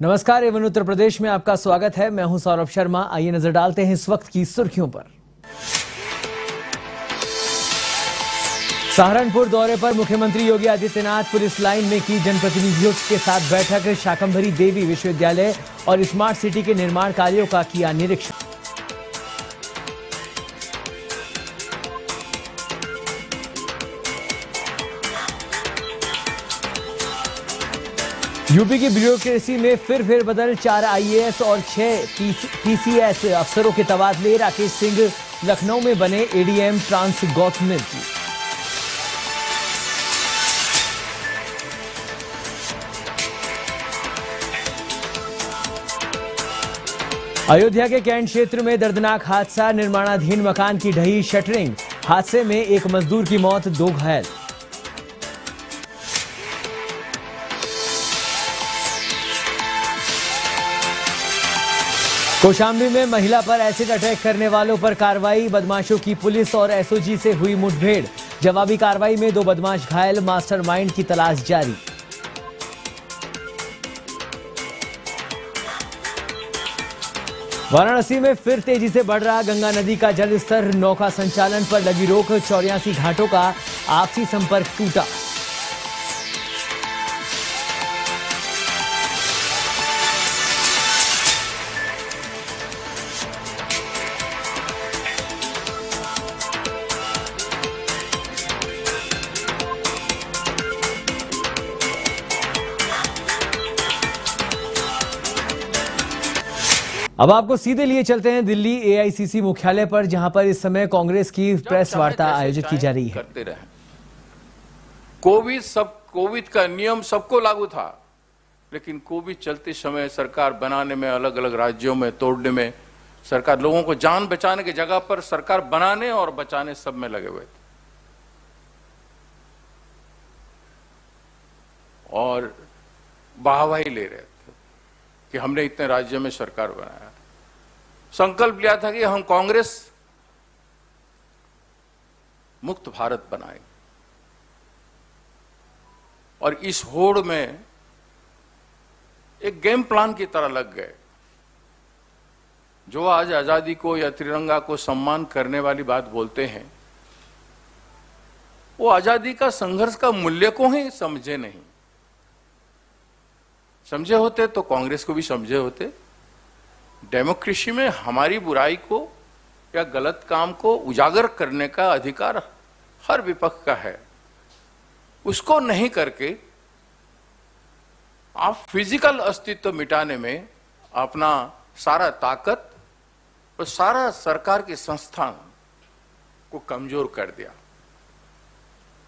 नमस्कार, एवं उत्तर प्रदेश में आपका स्वागत है। मैं हूँ सौरभ शर्मा। आइए नज़र डालते हैं इस वक्त की सुर्खियों पर। सहारनपुर दौरे पर मुख्यमंत्री योगी आदित्यनाथ पुलिस लाइन में की जनप्रतिनिधियों के साथ बैठक। शाकंभरी देवी विश्वविद्यालय और स्मार्ट सिटी के निर्माण कार्यों का किया निरीक्षण। यूपी की ब्यूरोक्रेसी में फिर फिर बदल चार आईएएस और छह टीसीएस अफसरों के तबादले। राकेश सिंह लखनऊ में बने एडीएम ट्रांस गौतमिल अयोध्या के कैंट क्षेत्र में दर्दनाक हादसा, निर्माणाधीन मकान की ढही शटरिंग। हादसे में एक मजदूर की मौत, दो घायल। कौशाम्बी में महिला पर एसिड अटैक करने वालों पर कार्रवाई, बदमाशों की पुलिस और एसओजी से हुई मुठभेड़। जवाबी कार्रवाई में दो बदमाश घायल, मास्टरमाइंड की तलाश जारी। वाराणसी में फिर तेज़ी से बढ़ रहा गंगा नदी का जलस्तर। नौका संचालन पर लगी रोक, चौरासी घाटों का आपसी संपर्क टूटा। अब आपको सीधे लिए चलते हैं दिल्ली एआईसीसी मुख्यालय पर जहाँ पर इस समय कांग्रेस की प्रेस वार्ता आयोजित की जा रही है। करते रहे। कोविड सब कोविड का नियम सबको लागू था लेकिन कोविड चलते समय सरकार बनाने में अलग अलग राज्यों में तोड़ने में सरकार लोगों को जान बचाने की जगह पर सरकार बनाने और बचाने सब में लगे हुए थे। और वाहवाही ले रहे थे कि हमने इतने राज्यों में सरकार बनाया। संकल्प लिया था कि हम कांग्रेस मुक्त भारत बनाएँगे और इस होड़ में एक गेम प्लान की तरह लग गए। जो आज आज़ादी को या तिरंगा को सम्मान करने वाली बात बोलते हैं, वो आज़ादी का संघर्ष का मूल्य को ही समझे नहीं। समझे होते तो कांग्रेस को भी समझे होते। डेमोक्रेसी में हमारी बुराई को या गलत काम को उजागर करने का अधिकार हर विपक्ष का है। उसको नहीं करके आप फ़िज़िकल अस्तित्व मिटाने में अपना सारा ताकत और सारा सरकार के संस्थान को कमज़ोर कर दिया।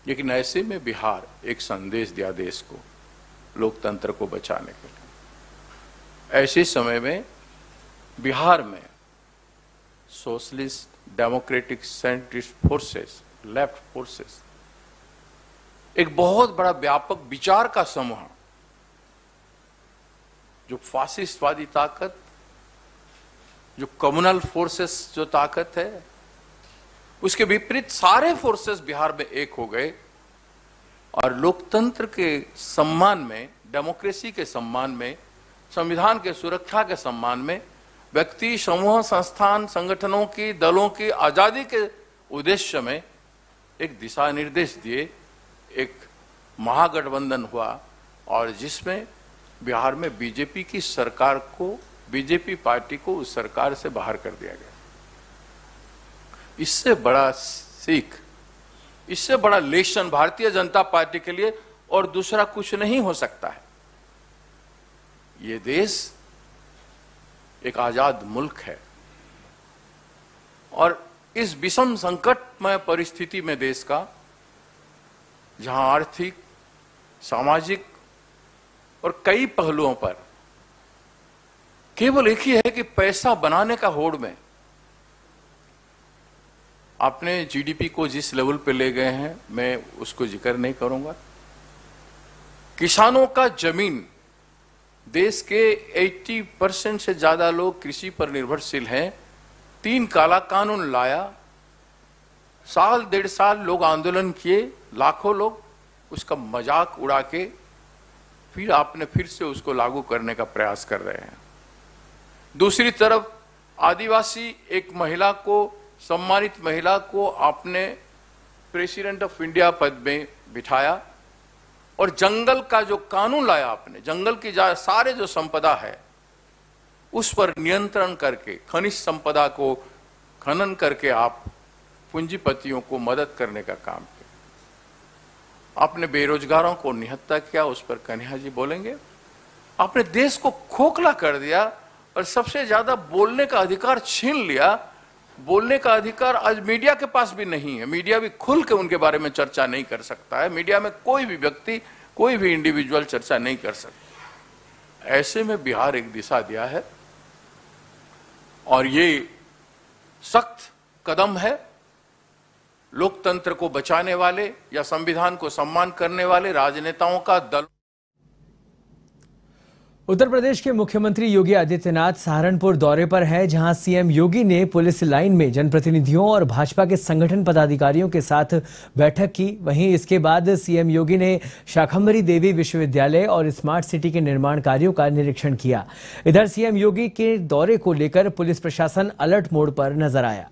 लेकिन ऐसे में बिहार एक संदेश दिया देश को, लोकतंत्र को बचाने के लिए। ऐसे समय में बिहार में socialist democratic centrist forces, left forces, एक बहुत बड़ा व्यापक विचार का समूह जो फासिस्टवादी ताकत, जो कम्युनल फोर्सेस जो ताकत है, उसके विपरीत सारे फोर्सेस बिहार में एक हो गए और लोकतंत्र के सम्मान में, डेमोक्रेसी के सम्मान में, संविधान के सुरक्षा के सम्मान में व्यक्ति, समूह, संस्थान, संगठनों की, दलों की आज़ादी के उद्देश्य में एक दिशा निर्देश दिए, एक महागठबंधन हुआ और जिसमें बिहार में बीजेपी की सरकार को, बीजेपी पार्टी को उस सरकार से बाहर कर दिया गया। इससे बड़ा सीख, इससे बड़ा लेशन भारतीय जनता पार्टी के लिए और दूसरा कुछ नहीं हो सकता है। ये देश एक आज़ाद मुल्क है। और इस विषम संकटमय परिस्थिति में देश का, जहाँ आर्थिक, सामाजिक और कई पहलुओं पर केवल एक ही है कि पैसा बनाने का होड़ में आपने जीडीपी को जिस लेवल पे ले गए हैं, मैं उसको ज़िक्र नहीं करूँगा। किसानों का ज़मीन देश के 80 परसेंट से ज़्यादा लोग कृषि पर निर्भरशील हैं। तीन काला कानून लाया। साल, डेढ़ साल लोग आंदोलन किए, लाखों लोग उसका मज़ाक उड़ा के फिर आपने फिर से उसको लागू करने का प्रयास कर रहे हैं। दूसरी तरफ़, आदिवासी एक महिला को, सम्मानित महिला को आपने प्रेसिडेंट ऑफ़ इंडिया पद में बिठाया। और जंगल का जो कानून लाया आपने, जंगल की जा, सारे जो संपदा है, उस पर नियंत्रण करके, खनिज संपदा को खनन करके आप पूंजीपतियों को मदद करने का काम किया। आपने बेरोजगारों को निहत्ता किया, उस पर कन्हैया जी बोलेंगे। आपने देश को खोखला कर दिया और सबसे ज़्यादा बोलने का अधिकार छीन लिया बोलने का अधिकार आज मीडिया के पास भी नहीं है। मीडिया भी खुल के उनके बारे में चर्चा नहीं कर सकता है। मीडिया में कोई भी व्यक्ति, कोई भी इंडिविजुअल चर्चा नहीं कर सकता। ऐसे में बिहार एक दिशा दिया है और ये सख्त कदम है। लोकतंत्र को बचाने वाले या संविधान को सम्मान करने वाले राजनेताओं का दल उत्तर प्रदेश के मुख्यमंत्री योगी आदित्यनाथ सहारनपुर दौरे पर हैं, जहाँ सीएम योगी ने पुलिस लाइन में जनप्रतिनिधियों और भाजपा के संगठन पदाधिकारियों के साथ बैठक की। वहीं इसके बाद सीएम योगी ने शाखंभरी देवी विश्वविद्यालय और स्मार्ट सिटी के निर्माण कार्यों का निरीक्षण किया। इधर सीएम योगी के दौरे को लेकर पुलिस प्रशासन अलर्ट मोड पर नज़र आया।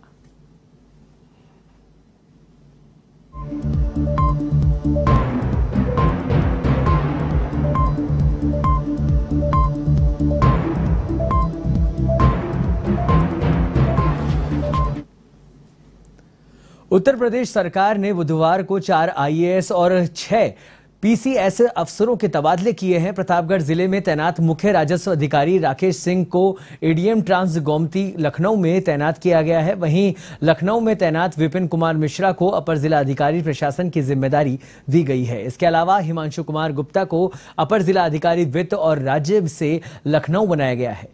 उत्तर प्रदेश सरकार ने बुधवार को चार आईएएस और छह पीसीएस अफसरों के तबादले किए हैं। प्रतापगढ़ ज़िले में तैनात मुख्य राजस्व अधिकारी राकेश सिंह को एडीएम ट्रांस गोमती लखनऊ में तैनात किया गया है। वहीं लखनऊ में तैनात विपिन कुमार मिश्रा को अपर जिला अधिकारी प्रशासन की ज़िम्मेदारी दी गई है। इसके अलावा हिमांशु कुमार गुप्ता को अपर जिला अधिकारी वित्त और राज्य से लखनऊ बनाया गया है।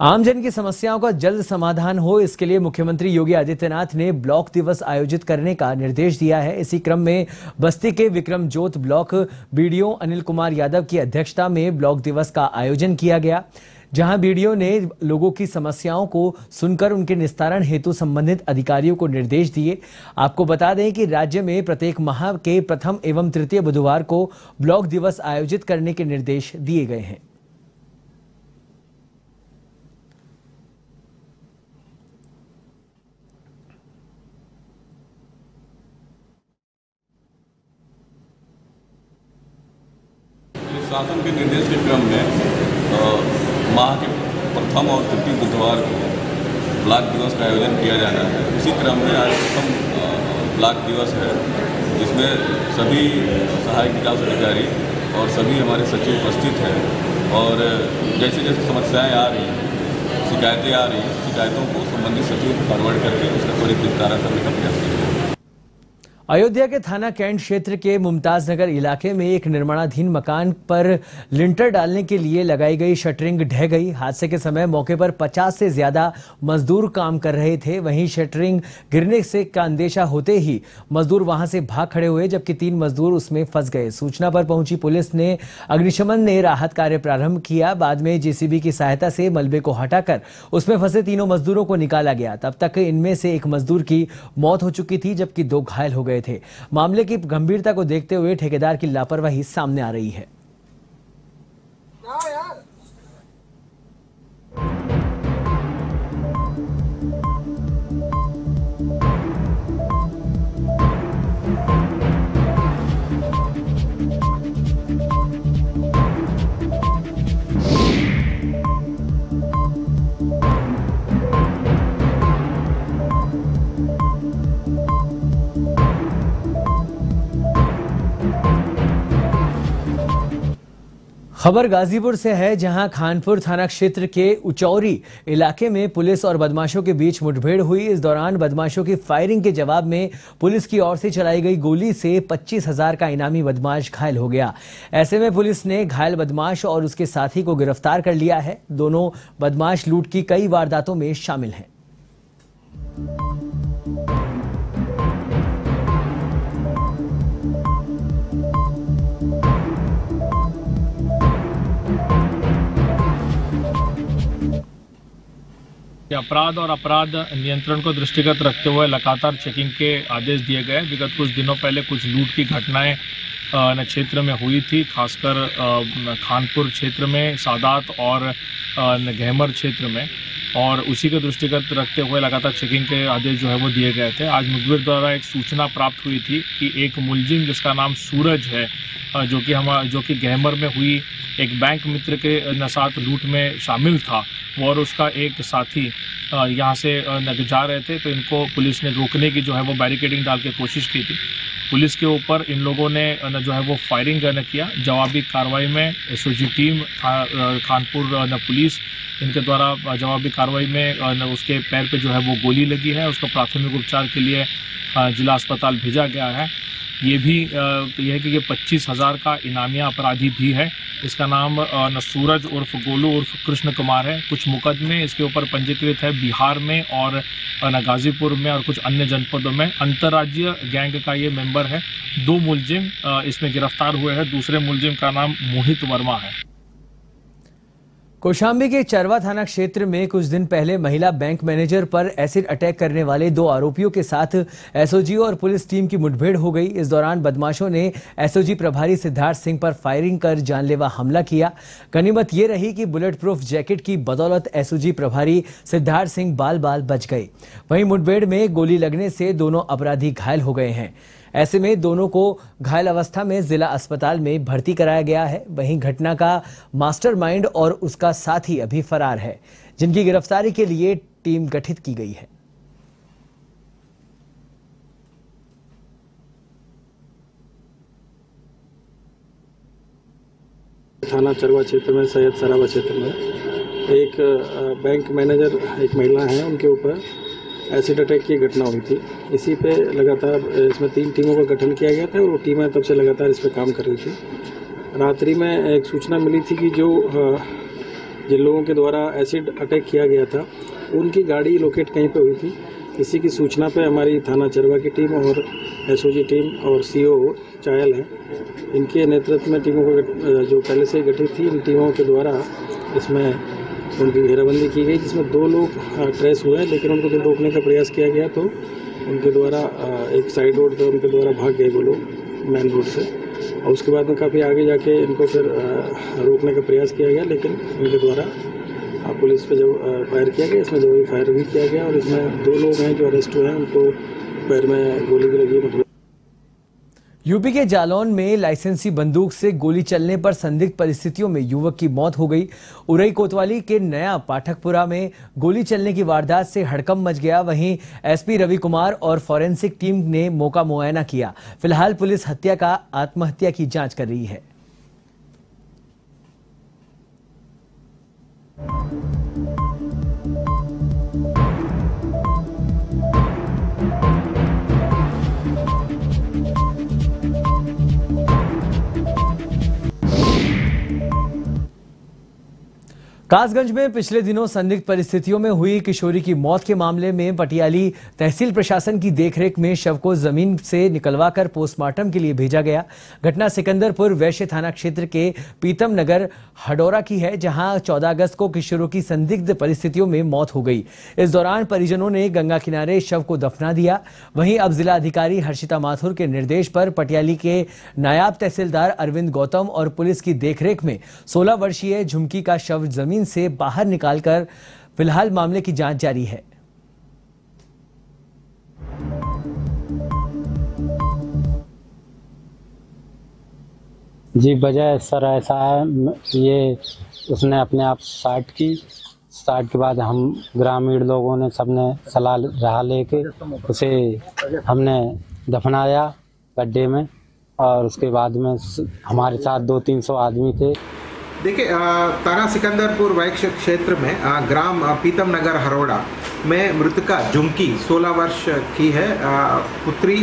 आमजन की समस्याओं का जल्द समाधान हो, इसके लिए मुख्यमंत्री योगी आदित्यनाथ ने ब्लॉक दिवस आयोजित करने का निर्देश दिया है। इसी क्रम में बस्ती के Vikramjot block BDO Anil Kumar Yadav की अध्यक्षता में ब्लॉक दिवस का आयोजन किया गया, जहाँ बीडीओ ने लोगों की समस्याओं को सुनकर उनके निस्तारण हेतु संबंधित अधिकारियों को निर्देश दिए। आपको बता दें कि राज्य में प्रत्येक माह के प्रथम एवं तृतीय बुधवार को ब्लॉक दिवस आयोजित करने के निर्देश दिए गए हैं। शासन के निर्देश के क्रम में माह के प्रथम और तृतीय बुधवार को ब्लॉक दिवस का आयोजन किया जाना है। उसी क्रम में आज प्रथम ब्लॉक दिवस है, जिसमें सभी सहायक विकास अधिकारी और सभी हमारे सचिव उपस्थित हैं। और जैसे जैसे समस्याएँ आ रही शिकायतें आ रही शिकायतों को संबंधित सचिव फॉरवर्ड करके उसका त्वरित निपटारा करने का प्रयास किया अयोध्या के थाना कैंट क्षेत्र के मुमताज़ नगर इलाके में एक निर्माणाधीन मकान पर लिंटर डालने के लिए लगाई गई शटरिंग ढह गई। हादसे के समय मौके पर 50 से ज़्यादा मजदूर काम कर रहे थे। वहीं शटरिंग गिरने से का अंदेशा होते ही मजदूर वहाँ से भाग खड़े हुए, जबकि तीन मजदूर उसमें फंस गए। सूचना पर पहुँची पुलिस ने अग्निशमन ने राहत कार्य प्रारंभ किया। बाद में जेसीबी की सहायता से मलबे को हटाकर उसमें फंसे तीनों मजदूरों को निकाला गया। तब तक इनमें से एक मजदूर की मौत हो चुकी थी, जबकि दो घायल हो गए गए थे। मामले की गंभीरता को देखते हुए ठेकेदार की लापरवाही सामने आ रही है। खबर गाजीपुर से है, जहाँ खानपुर थाना क्षेत्र के उचौरी इलाके में पुलिस और बदमाशों के बीच मुठभेड़ हुई। इस दौरान बदमाशों की फायरिंग के जवाब में पुलिस की ओर से चलाई गई गोली से पच्चीस हज़ार का इनामी बदमाश घायल हो गया। ऐसे में पुलिस ने घायल बदमाश और उसके साथी को गिरफ़्तार कर लिया है। दोनों बदमाश लूट की कई वारदातों में शामिल हैं। अपराध और अपराध नियंत्रण को दृष्टिगत रखते हुए लगातार चेकिंग के आदेश दिए गए। विगत कुछ दिनों पहले कुछ लूट की घटनाएँ क्षेत्र में हुई थी, खासकर खानपुर क्षेत्र में, सादात और गहमर क्षेत्र में। और उसी के दृष्टिगत रखते हुए लगातार चेकिंग के आदेश जो है वो दिए गए थे। आज मुखबिर द्वारा एक सूचना प्राप्त हुई थी कि एक मुलजिम, जिसका नाम सूरज है जो कि हम, जो कि गहमर में हुई, एक बैंक मित्र के साथ लूट में शामिल था। और उसका एक साथी यहाँ से जा रहे थे तो इनको पुलिस ने रोकने की जो है वो बैरिकेडिंग डाल के कोशिश की थी। पुलिस के ऊपर इन लोगों ने जो है वो फायरिंग किया। जवाबी कार्रवाई में एस टीम खानपुर न, पुलिस, इनके द्वारा जवाबी कार्रवाई में उसके पैर पे जो है वो गोली लगी है। उसको प्राथमिक उपचार के लिए जिला अस्पताल भेजा गया है। ये भी यह है कि ये पच्चीस हज़ार का इनामिया अपराधी भी है। इसका नाम न सूरज उर्फ़ गोलू उर्फ़ कृष्ण कुमार है। कुछ मुकदमे इसके ऊपर पंजीकृत है बिहार में और न गाजीपुर में और कुछ अन्य जनपदों में। अंतर्राज्यीय गैंग का ये मेंबर है। दो मुलजिम इसमें गिरफ़्तार हुए हैं। दूसरे मुलजिम का नाम मोहित वर्मा है। कौशाम्बी के चरवा थाना क्षेत्र में कुछ दिन पहले महिला बैंक मैनेजर पर एसिड अटैक करने वाले दो आरोपियों के साथ एसओजी और पुलिस टीम की मुठभेड़ हो गई। इस दौरान बदमाशों ने एसओजी प्रभारी सिद्धार्थ सिंह पर फायरिंग कर जानलेवा हमला किया। गनीमत ये रही कि बुलेट प्रूफ जैकेट की बदौलत एसओजी प्रभारी सिद्धार्थ सिंह बाल बाल बच गए। वहीं मुठभेड़ में गोली लगने से दोनों अपराधी घायल हो गए हैं। ऐसे में दोनों को घायल अवस्था में जिला अस्पताल में भर्ती कराया गया है। वहीं घटना का मास्टरमाइंड और उसका साथी अभी फरार है, जिनकी गिरफ्तारी के लिए टीम गठित की गई है। थाना चरवा क्षेत्र में, सैयद सराबा क्षेत्र में एक बैंक मैनेजर, एक महिला है, उनके ऊपर एसिड अटैक की घटना हुई थी। इसी पे लगातार इसमें तीन टीमों का गठन किया गया था और वो टीमें तब से लगातार इस पर काम कर रही थी। रात्रि में एक सूचना मिली थी कि जो जिन लोगों के द्वारा एसिड अटैक किया गया था, उनकी गाड़ी लोकेट कहीं पे हुई थी। इसी की सूचना पे हमारी थाना चरवा की टीम और एसओजी टीम और सीओ चायल हैं। इनके नेतृत्व में टीमों को जो पहले से गठित थी, इन टीमों के द्वारा इसमें उनकी घेराबंदी की गई, जिसमें दो लोग ट्रेस हुए लेकिन उनको जब रोकने का प्रयास किया गया तो उनके द्वारा एक साइड रोड पर उनके द्वारा भाग गए वो लोग मेन रोड से। और उसके बाद में काफ़ी आगे जाके इनको फिर रोकने का प्रयास किया गया, लेकिन उनके द्वारा पुलिस पे जब फायर किया गया, इसमें जब फायर भी किया गया, और इसमें दो लोग हैं जो अरेस्ट हुए हैं, उनको पैर में गोली भी लगी मतलब यूपी के जालौन में लाइसेंसी बंदूक से गोली चलने पर संदिग्ध परिस्थितियों में युवक की मौत हो गई। उरई कोतवाली के नया पाठकपुरा में गोली चलने की वारदात से हड़कम मच गया। वहीं एसपी रवि कुमार और फॉरेंसिक टीम ने मौका मुआयना किया। फ़िलहाल पुलिस हत्या का आत्महत्या की जाँच कर रही है। कासगंज में पिछले दिनों संदिग्ध परिस्थितियों में हुई किशोरी की मौत के मामले में पटियाली तहसील प्रशासन की देखरेख में शव को ज़मीन से निकलवाकर पोस्टमार्टम के लिए भेजा गया। घटना सिकंदरपुर वैश्य थाना क्षेत्र के पीतम नगर हडोरा की है, जहाँ 14 अगस्त को किशोरों की संदिग्ध परिस्थितियों में मौत हो गई। इस दौरान परिजनों ने गंगा किनारे शव को दफना दिया। वहीं अब जिला अधिकारी हर्षिता माथुर के निर्देश पर पटियाली के नायाब तहसीलदार अरविंद गौतम और पुलिस की देखरेख में सोलह वर्षीय झुमकी का शव ज़मीन ज़मीन से बाहर निकालकर फ़िलहाल मामले की जाँच जारी है। जी वजह सर, ऐसा है ये उसने अपने आप स्टार्ट की। स्टार्ट के बाद हम ग्रामीण लोगों ने सबने सलाह रहा लेके उसे हमने दफनाया गड्ढे में और उसके बाद में हमारे साथ दो तीन सौ आदमी थे। देखिए तारा सिकंदरपुर वैक्ष क्षेत्र में ग्राम पीतम नगर हरोड़ा में मृतका झुमकी 16 वर्ष की है पुत्री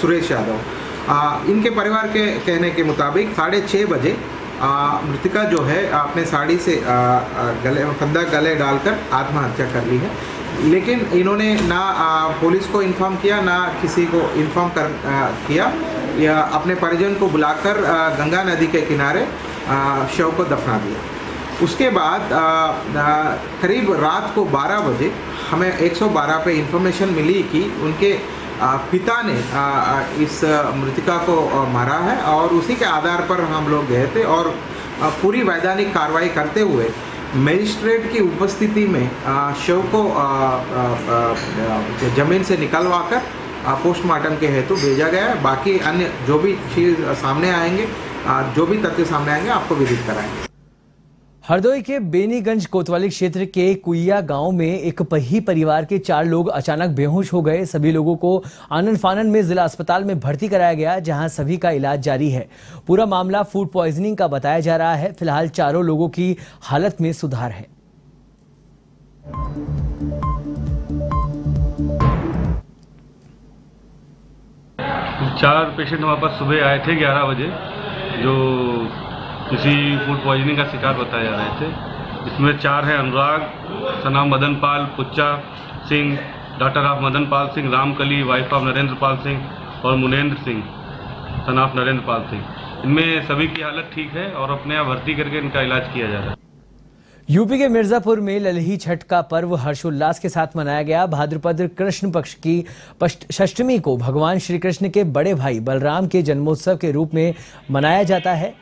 सुरेश यादव। इनके परिवार के कहने के मुताबिक साढ़े छः बजे मृतिका जो है अपने साड़ी से गले, फंदा गले डालकर आत्महत्या कर ली है। लेकिन इन्होंने ना पुलिस को इन्फॉर्म किया, ना किसी को इन्फॉर्म कर किया। या अपने परिजन को बुलाकर गंगा नदी के किनारे शव को दफना दिया। उसके बाद करीब रात को 12 बजे हमें 112 पे इंफॉर्मेशन मिली कि उनके पिता ने इस मृतिका को मारा है और उसी के आधार पर हम लोग गए थे और पूरी वैधानिक कार्रवाई करते हुए मजिस्ट्रेट की उपस्थिति में शव को ज़मीन से निकलवा कर पोस्टमार्टम के हेतु भेजा गया है। बाकी अन्य जो भी चीज़ सामने आएँगे जो भी तथ्य सामने आएँगे आपको विदित कराएँगे। हरदोई के बेनीगंज कोतवाली क्षेत्र के कुइया गाँव में एक ही परिवार के चार लोग अचानक बेहोश हो गए। सभी लोगों को आनंद फानन में जिला अस्पताल में भर्ती कराया गया जहाँ सभी का इलाज जारी है। पूरा मामला फ़ूड पॉइजनिंग का बताया जा रहा है। फ़िलहाल चारों लोगों की हालत में सुधार है। चार पेशेंट हमारे पास सुबह आए थे 11 बजे। जो किसी फ़ूड पॉइजनिंग का शिकार बताए जा रहे थे। इसमें चार हैं Anurag Sana Madan Pal, Puccha Singh daughter of Madan Pal Singh, Ramkali wife of Narendra Pal Singh और मुनेंद्र सिंह सन ऑफ़ नरेंद्र पाल सिंह। इनमें सभी की हालत ठीक है और अपने आप भर्ती करके इनका इलाज किया जा रहा है। यूपी के मिर्जापुर में ललही छठ का पर्व हर्षोल्लास के साथ मनाया गया। भाद्रपद कृष्ण पक्ष की षष्टमी को भगवान श्री कृष्ण के बड़े भाई बलराम के जन्मोत्सव के रूप में मनाया जाता है।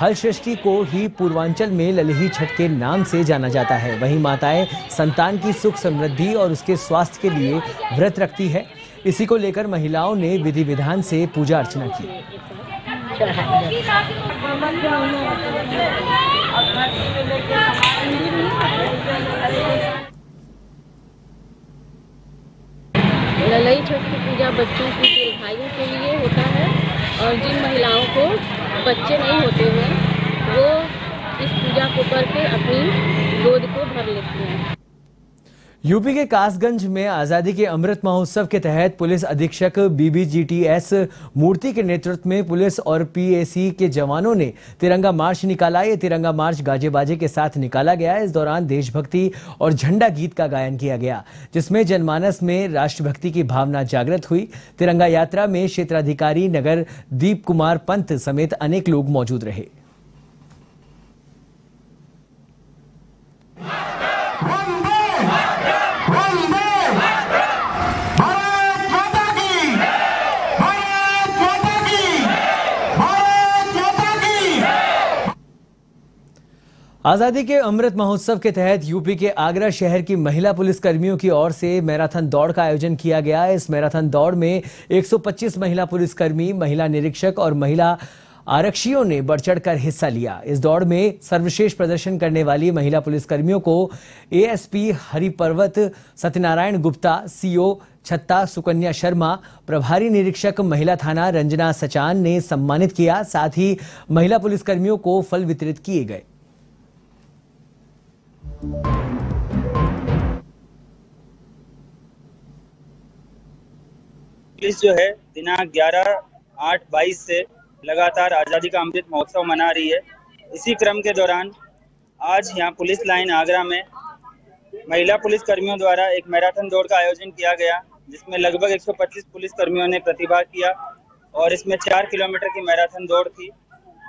हल षष्ठी को ही पूर्वांचल में ललही छठ के नाम से जाना जाता है। वहीं माताएँ संतान की सुख समृद्धि और उसके स्वास्थ्य के लिए व्रत रखती है। इसी को लेकर महिलाओं ने विधि विधान से पूजा अर्चना की। ललई छठ की पूजा बच्चों की दीर्घायु के लिए होता है और जिन महिलाओं को बच्चे नहीं होते हैं, वो इस पूजा को करके अपनी गोद को भर लेती हैं। यूपी के कासगंज में आज़ादी के अमृत महोत्सव के तहत पुलिस अधीक्षक बीबीजीटीएस मूर्ति के नेतृत्व में पुलिस और पीएसी के जवानों ने तिरंगा मार्च निकाला। ये तिरंगा मार्च गाजे बाजे के साथ निकाला गया। इस दौरान देशभक्ति और झंडा गीत का गायन किया गया, जिसमें जनमानस में राष्ट्रभक्ति की भावना जागृत हुई। तिरंगा यात्रा में क्षेत्राधिकारी नगर दीप कुमार पंत समेत अनेक लोग मौजूद रहे। आज़ादी के अमृत महोत्सव के तहत यूपी के आगरा शहर की महिला पुलिस कर्मियों की ओर से मैराथन दौड़ का आयोजन किया गया। इस मैराथन दौड़ में 125 महिला पुलिसकर्मी, महिला निरीक्षक और महिला आरक्षियों ने बढ़ चढ़कर हिस्सा लिया। इस दौड़ में सर्वश्रेष्ठ प्रदर्शन करने वाली महिला पुलिसकर्मियों को एएसपी हरिपर्वत, सत्यनारायण गुप्ता सीओ छत्ता, सुकन्या शर्मा, प्रभारी निरीक्षक महिला थाना रंजना सचान ने सम्मानित किया। साथ ही महिला पुलिसकर्मियों को फल वितरित किए गए। पुलिस जो है, दिनांक ग्यारह आठ बाईस से लगातार आज़ादी का अमृत महोत्सव मना रही है। इसी क्रम के दौरान आज यहाँ पुलिस लाइन आगरा में महिला पुलिस कर्मियों द्वारा एक मैराथन दौड़ का आयोजन किया गया, जिसमें लगभग 125 पुलिस कर्मियों ने प्रतिभाग किया और इसमें चार किलोमीटर की मैराथन दौड़ थी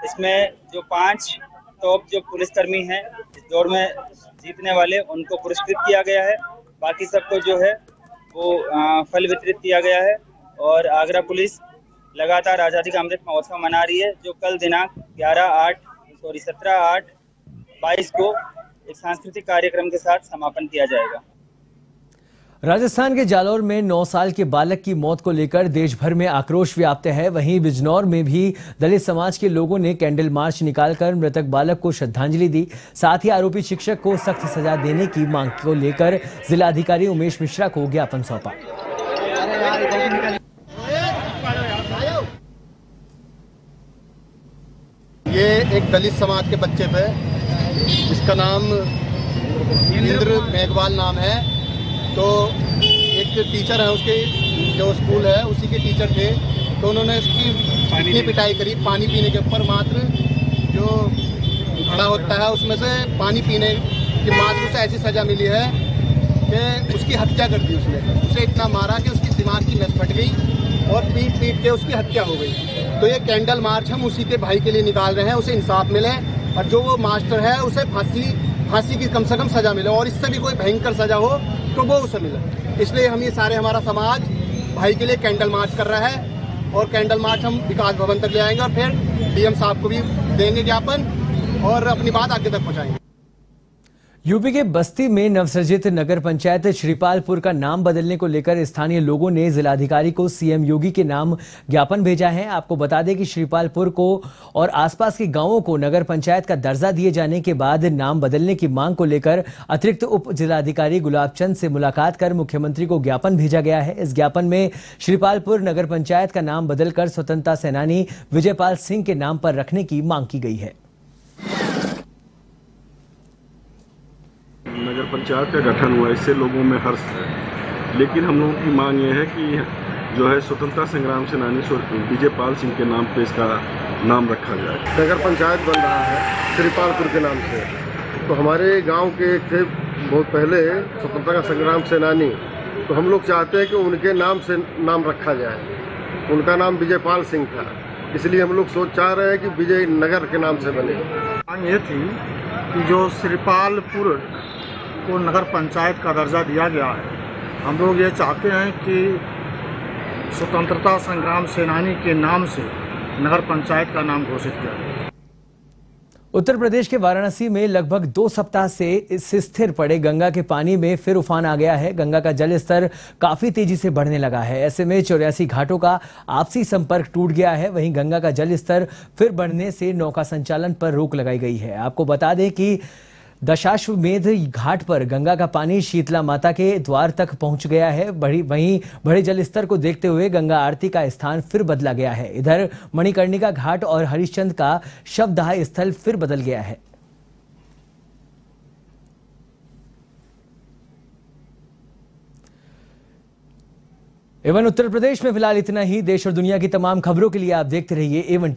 इसमें जो पाँच टॉप जो पुलिसकर्मी हैं, इस दौड़ में जीतने वाले, उनको पुरस्कृत किया गया है। बाकी सबको जो है, वो फल वितरित किया गया है। और आगरा पुलिस लगातार आज़ादी का अमृत महोत्सव मना रही है, जो कल दिनांक 11 आठ सॉरी 17 आठ 22 को एक सांस्कृतिक कार्यक्रम के साथ समापन किया जाएगा। राजस्थान के जालौर में 9 साल के बालक की मौत को लेकर देश भर में आक्रोश व्याप्त है। वहीं बिजनौर में भी दलित समाज के लोगों ने कैंडल मार्च निकालकर मृतक बालक को श्रद्धांजलि दी। साथ ही आरोपी शिक्षक को सख्त सजा देने की मांग को लेकर जिलाधिकारी उमेश मिश्रा को ज्ञापन सौंपा। ये एक दलित समाज के बच्चे थे इसका नाम इंद्र मेघवाल नाम है। तो एक टीचर है उसके जो स्कूल है उसी के टीचर थे। तो उन्होंने इसकी इतनी पिटाई करी पानी पीने के ऊपर मात्र जो घड़ा होता है उसमें से पानी पीने की मात्र उसे ऐसी सज़ा मिली है कि उसकी हत्या कर दी उसने। उसे इतना मारा कि उसकी दिमाग की नस फट गई और पीट पीट के उसकी हत्या हो गई। तो ये कैंडल मार्च हम उसी के भाई के लिए निकाल रहे हैं उसे इंसाफ मिले और जो वो मास्टर है उसे फांसी फांसी की कम से कम सजा मिले। और इससे भी कोई भयंकर सजा हो तो वो उसे मिले। इसलिए हम ये सारे हमारा समाज भाई के लिए कैंडल मार्च कर रहा है और कैंडल मार्च हम विकास भवन तक ले आएँगे और फिर डीएम साहब को भी देंगे ज्ञापन और अपनी बात आगे तक पहुंचाएँगे। यूपी के बस्ती में नवसर्जित नगर पंचायत श्रीपालपुर का नाम बदलने को लेकर स्थानीय लोगों ने जिलाधिकारी को सीएम योगी के नाम ज्ञापन भेजा है। आपको बता दें कि श्रीपालपुर को और आसपास के गाँवों को नगर पंचायत का दर्जा दिए जाने के बाद नाम बदलने की मांग को लेकर अतिरिक्त उप जिलाधिकारी गुलाब चंद से मुलाकात कर मुख्यमंत्री को ज्ञापन भेजा गया है। इस ज्ञापन में श्रीपालपुर नगर पंचायत का नाम बदलकर स्वतंत्रता सेनानी विजयपाल सिंह के नाम पर रखने की मांग की गई है। नगर पंचायत का गठन हुआ इससे लोगों में हर्ष है। लेकिन हम लोगों की मांग ये है कि जो है स्वतंत्रता संग्राम सेनानी विजय पाल सिंह के नाम पे इसका नाम रखा जाए। नगर पंचायत बन रहा है श्रीपालपुर के नाम से। तो हमारे गाँव के थे बहुत पहले स्वतंत्रता का संग्राम सेनानी। तो हम लोग चाहते हैं कि उनके नाम से नाम रखा जाए। उनका नाम विजय पाल सिंह था। इसलिए हम लोग सोच चाह रहे हैं कि विजय नगर के नाम से बने। मांग ये थी कि जो श्रीपालपुर को नगर पंचायत का दर्जा दिया गया है। हम लोग ये चाहते हैं कि स्वतंत्रता संग्राम सेनानी के नाम से नगर पंचायत का नाम घोषित किया जाए। उत्तर प्रदेश के वाराणसी में लगभग दो सप्ताह से स्थिर पड़े गंगा के पानी में फिर उफान आ गया है। गंगा का जल स्तर काफ़ी तेज़ी से बढ़ने लगा है। ऐसे में चौरासी घाटों का आपसी संपर्क टूट गया है। वहीं गंगा का जल स्तर फिर बढ़ने से नौका संचालन पर रोक लगाई गई है। आपको बता दें कि दशाश्वमेध घाट पर गंगा का पानी शीतला माता के द्वार तक पहुँच गया है। बड़ी वहीं बड़े जल स्तर को देखते हुए गंगा आरती का स्थान फिर बदला गया है। इधर मणिकर्णिका घाट और हरिश्चंद का शवदाह स्थल फिर बदल गया है। एवं उत्तर प्रदेश में फ़िलहाल इतना ही। देश और दुनिया की तमाम खबरों के लिए आप देखते रहिए एवन